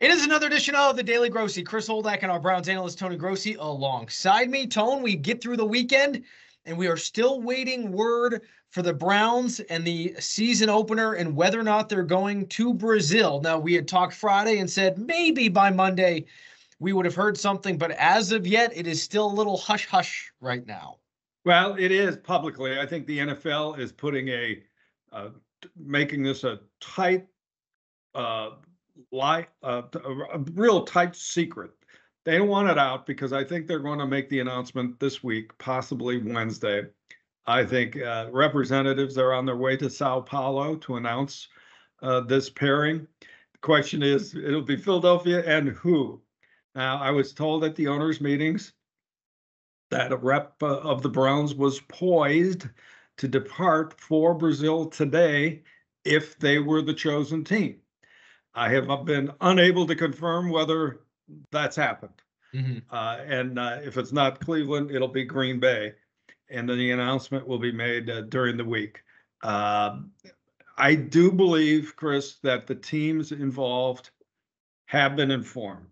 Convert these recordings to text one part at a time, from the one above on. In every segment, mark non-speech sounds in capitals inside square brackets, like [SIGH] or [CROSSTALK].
It is another edition of the Daily Grossi. Chris Holdak and our Browns analyst Tony Grossi alongside me. Tone, we get through the weekend and we are still waiting word for the Browns and the season opener and whether or not they're going to Brazil. Now, we had talked Friday and said maybe by Monday we would have heard something, but as of yet, it is still a little hush hush right now. Well, it is publicly. I think the NFL is putting a, uh, making this a tight, uh, lie, uh, a real tight secret. They don't want it out because I think they're going to make the announcement this week, possibly Wednesday. I think uh, representatives are on their way to Sao Paulo to announce uh, this pairing. The question is, it'll be Philadelphia and who? Now, I was told at the owners' meetings that a rep uh, of the Browns was poised to depart for Brazil today if they were the chosen team. I have been unable to confirm whether that's happened. Mm-hmm. Uh, and uh, if it's not Cleveland, it'll be Green Bay. And then the announcement will be made uh, during the week. Um, I do believe, Chris, that the teams involved have been informed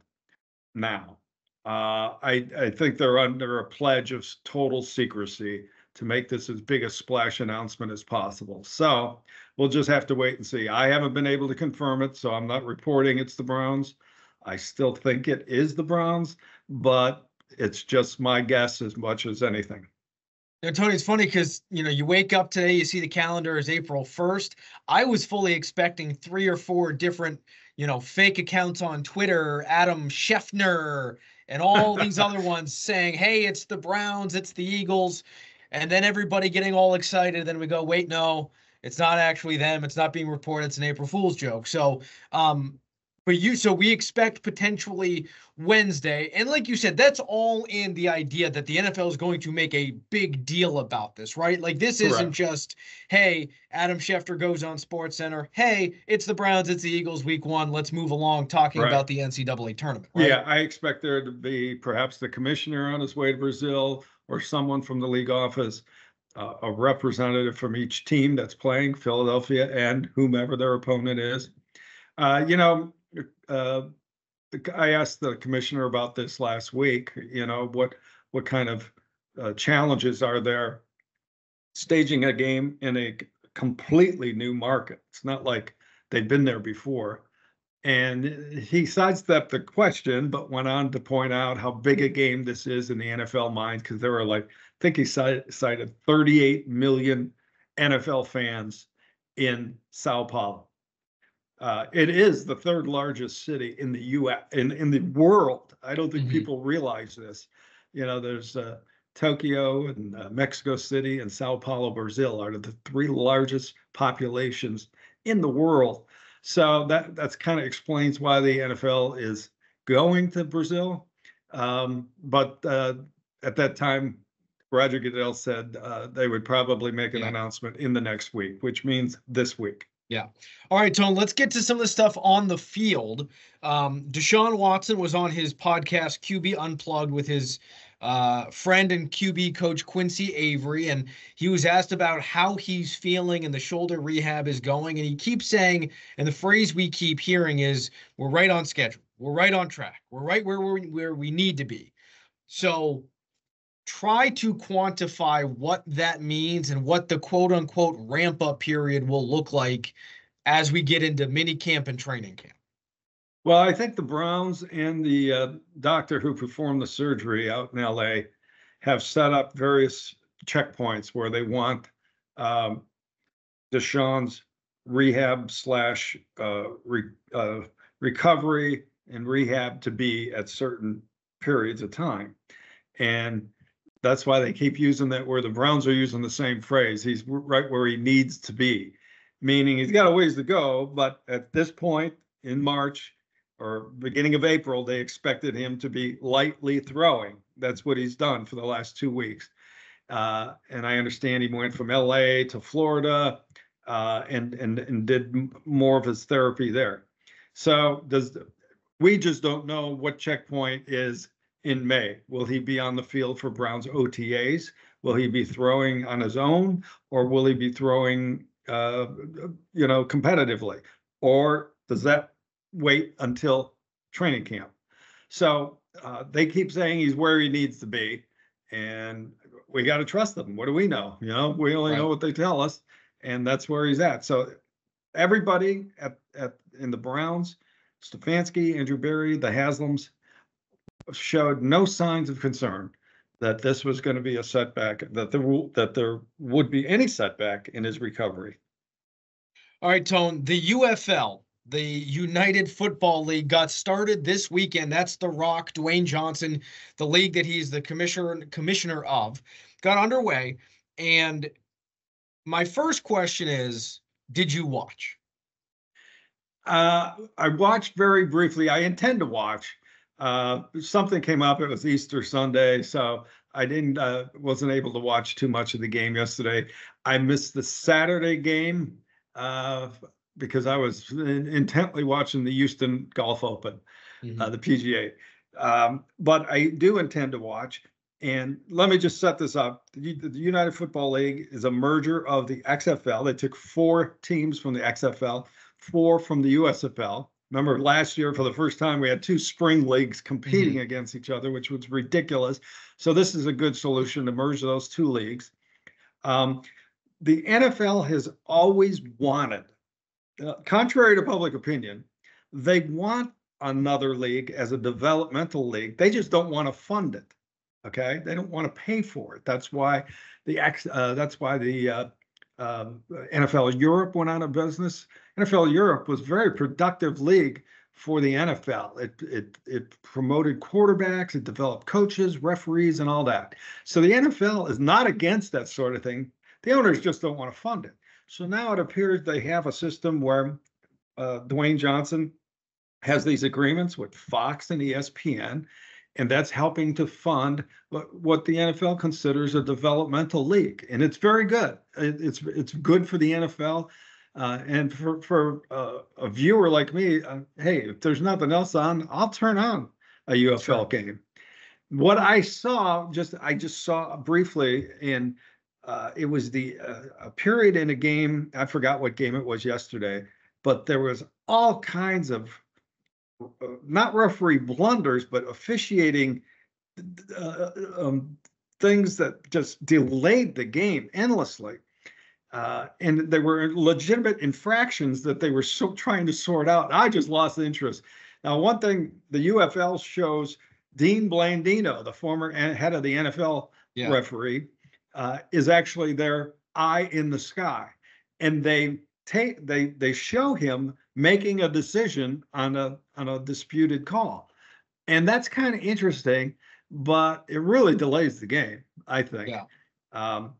now. Uh, I, I think they're under a pledge of total secrecy to make this as big a splash announcement as possible. So we'll just have to wait and see. I haven't been able to confirm it, so I'm not reporting it's the Browns. I still think it is the Browns, but it's just my guess as much as anything. Now, Tony, it's funny because you know you wake up today, you see the calendar is April first. I was fully expecting three or four different, you know, fake accounts on Twitter, Adam Schefter, and all these other [LAUGHS] ones saying, "Hey, it's the Browns, it's the Eagles," and then everybody getting all excited. Then we go, "Wait, no, it's not actually them. It's not being reported. It's an April Fool's joke." So, um, but you, so we expect potentially Wednesday. And like you said, that's all in the idea that the NFL is going to make a big deal about this, right? Like this Correct. isn't just, hey, Adam Schefter goes on Sports Center. Hey, it's the Browns, it's the Eagles week one. Let's move along talking right. about the NCAA tournament. Right? Yeah, I expect there to be perhaps the commissioner on his way to Brazil or someone from the league office. Uh, a representative from each team that's playing, Philadelphia and whomever their opponent is. Uh, you know, uh, I asked the commissioner about this last week. You know, what what kind of uh, challenges are there staging a game in a completely new market? It's not like they've been there before. And he sidestepped the question, but went on to point out how big a game this is in the NFL mind, because there were like, I think he cited, cited 38 million NFL fans in Sao Paulo. Uh, it is the third largest city in the U.S. in in the world. I don't think mm-hmm. people realize this. You know, there's uh, Tokyo and uh, Mexico City and Sao Paulo, Brazil are the three largest populations in the world. So that that's kind of explains why the NFL is going to Brazil. Um, but uh, at that time, Roger Goodell said uh, they would probably make an yeah. announcement in the next week, which means this week. Yeah. All right, Tone, let's get to some of the stuff on the field. Um, Deshaun Watson was on his podcast, QB Unplugged, with his uh, friend and QB coach Quincy Avery, and he was asked about how he's feeling and the shoulder rehab is going. And he keeps saying, and the phrase we keep hearing is, we're right on schedule. We're right on track. We're right where, we where we need to be. So try to quantify what that means and what the quote unquote ramp up period will look like as we get into mini camp and training camp? Well, I think the Browns and the uh, doctor who performed the surgery out in LA have set up various checkpoints where they want um, Deshaun's rehab slash uh, re, uh, recovery and rehab to be at certain periods of time. And that's why they keep using that where the Browns are using the same phrase. He's right where he needs to be, meaning he's got a ways to go. But at this point in March or beginning of April, they expected him to be lightly throwing. That's what he's done for the last two weeks. Uh, and I understand he went from LA to Florida uh, and and and did more of his therapy there. So does we just don't know what checkpoint is in May? Will he be on the field for Browns OTAs? Will he be throwing on his own, or will he be throwing, uh, you know, competitively? Or does that wait until training camp. So uh, they keep saying he's where he needs to be, and we got to trust them. What do we know? You know, we only know what they tell us, and that's where he's at. So everybody at at in the Browns, Stefanski, Andrew Berry, the Haslams, showed no signs of concern that this was going to be a setback, that there will, that there would be any setback in his recovery. All right, Tone, the UFL, the United Football League, got started this weekend. That's The Rock, Dwayne Johnson, the league that he's the commissioner commissioner of, got underway. And my first question is, did you watch? Uh, I watched very briefly. I intend to watch. Uh, something came up. It was Easter Sunday, so I didn't uh, wasn't able to watch too much of the game yesterday. I missed the Saturday game uh, because I was in- intently watching the Houston Golf Open, uh, the PGA. Um, but I do intend to watch. And let me just set this up. The, the United Football League is a merger of the XFL. They took four teams from the XFL, four from the USFL. Remember last year, for the first time, we had two spring leagues competing against each other, which was ridiculous. So this is a good solution to merge those two leagues. Um, the NFL has always wanted, uh, contrary to public opinion, they want another league as a developmental league. They just don't want to fund it. Okay, they don't want to pay for it. That's why the X. Uh, that's why the uh, um, NFL Europe went out of business. NFL Europe was a very productive league for the NFL. It it it promoted quarterbacks, it developed coaches, referees, and all that. So the NFL is not against that sort of thing. The owners just don't want to fund it. So now it appears they have a system where uh, Dwayne Johnson has these agreements with Fox and ESPN, and that's helping to fund what, the NFL considers a developmental league, and it's very good. It's it's good for the NFL, uh, and for for uh, a viewer like me. Uh, hey, if there's nothing else on, I'll turn on a UFL game. What I saw, just I just saw briefly in. Uh, it was the uh, a period in a game. I forgot what game it was yesterday, but there was all kinds of not referee blunders, but officiating uh, um, things that just delayed the game endlessly. Uh, and there were legitimate infractions that they were so trying to sort out. I just lost interest. Now, one thing the UFL shows Dean Blandino, the former head of the NFL Yeah. referee, uh, is actually their eye in the sky, and they take they they show him making a decision on a on a disputed call, and that's kind of interesting, but it really delays the game. I think. Yeah. Um,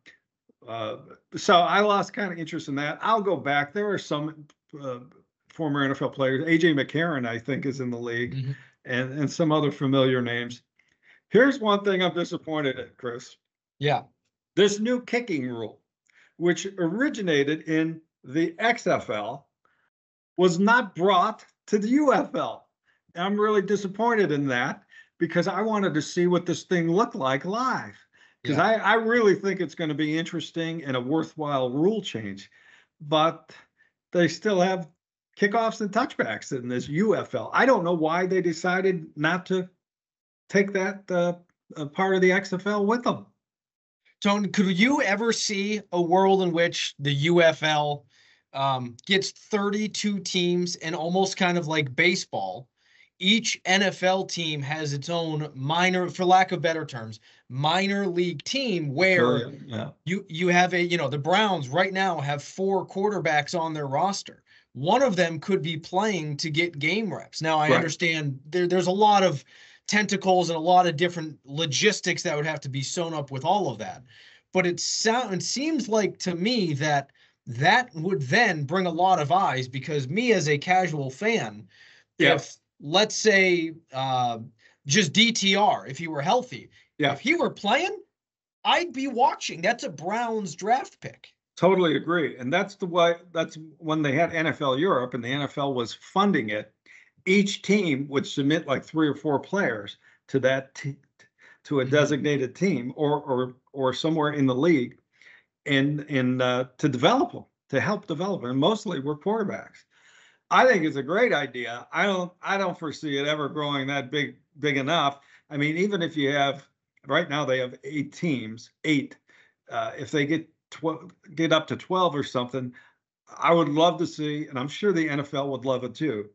uh, so I lost kind of interest in that. I'll go back. There are some uh, former NFL players. AJ McCarron, I think, is in the league, Mhm. and and some other familiar names. Here's one thing I'm disappointed at, Chris. Yeah. This new kicking rule, which originated in the XFL, was not brought to the UFL. I'm really disappointed in that because I wanted to see what this thing looked like live. Because Yeah. I, I really think it's going to be interesting and a worthwhile rule change. But they still have kickoffs and touchbacks in this UFL. I don't know why they decided not to take that uh, part of the XFL with them. Tone, could you ever see a world in which the UFL um, gets 32 teams and almost kind of like baseball? Each NFL team has its own minor, for lack of better terms, minor league team where yeah. you you have a you know the Browns right now have four quarterbacks on their roster. One of them could be playing to get game reps. Now I Right. understand there, there's a lot of tentacles and a lot of different logistics that would have to be sewn up with all of that. But it sound it seems like to me that that would then bring a lot of eyes because me as a casual fan, Yeah. if let's say uh, just DTR, if he were healthy, Yeah. if he were playing, I'd be watching. That's a Browns draft pick. Totally agree. And that's the way, that's when they had NFL Europe and the NFL was funding it. Each team would submit like three or four players to that, t- to a Mhm. designated team or, or, or somewhere in the league. And, and, uh, to develop them, to help develop them. And mostly were quarterbacks. I think it's a great idea. I don't, I don't foresee it ever growing that big, big enough. I mean, even if you have, right now they have eight teams, eight. Uh, if they get twelve, get up to twelve or something, I would love to see, and I'm sure the NFL would love it too,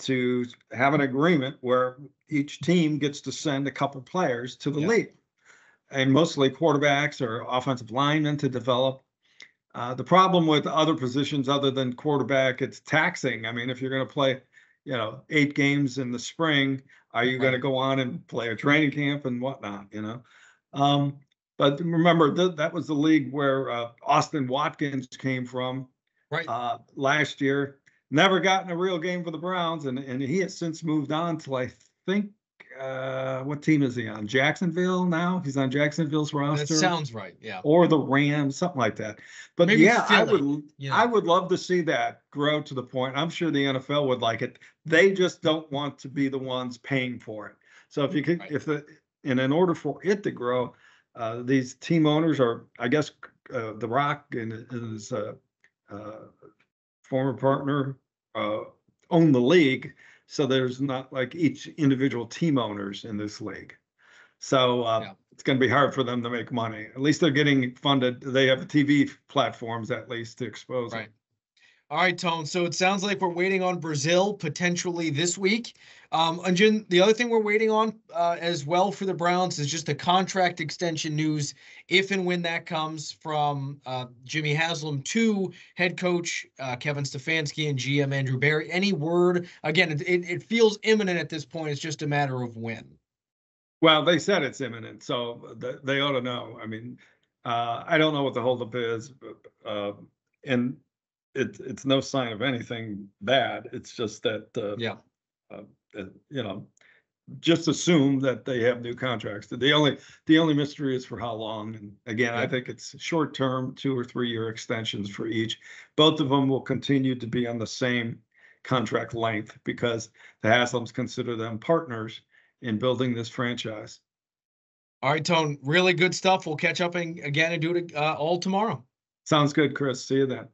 to have an agreement where each team gets to send a couple players to the Yeah. league. And mostly quarterbacks or offensive linemen to develop. Uh, the problem with other positions other than quarterback, it's taxing. I mean, if you're gonna play, you know, eight games in the spring, are you gonna go on and play a training camp and whatnot, you know? Um, but remember, that, that was the league where, uh, Austin Watkins came from Right. uh, last year. Never gotten a real game for the Browns, and and he has since moved on to I think uh, what team is he on? Jacksonville now. He's on Jacksonville's roster. That sounds right. Yeah. or the Rams, something like that. But Maybe yeah, I would you I would love to see that grow to the point. I'm sure the NFL would like it. They just don't want to be the ones paying for it. So if you could, Right. if the and in order for it to grow, uh, these team owners are, I guess, uh, The Rock and his uh, uh, former partner uh, own the league. So there's not like each individual team owners in this league. So uh, Yeah. it's going to be hard for them to make money. At least they're getting funded. They have TV platforms at least to expose Right. it. All right, Tone. So it sounds like we're waiting on Brazil potentially this week. Um, and Jin, the other thing we're waiting on uh, as well for the Browns is just the contract extension news, if and when that comes from uh, Jimmy Haslam to head coach uh, Kevin Stefanski and GM Andrew Berry. Any word? Again, it, it, feels imminent at this point. It's just a matter of when. Well, they said it's imminent, so th- they ought to know. I mean, uh, I don't know what the holdup is, but, uh, and it's it's no sign of anything bad. It's just that, uh, Yeah. uh, uh, you know, just assume that they have new contracts. The only, the only mystery is for how long. And again, I Yeah. think it's short term, two or three year extensions for each. Both of them will continue to be on the same contract length because the Haslams consider them partners in building this franchise. All right, Tone. Really good stuff. We'll catch up and, again and do it uh, all tomorrow. Sounds good, Chris. See you then.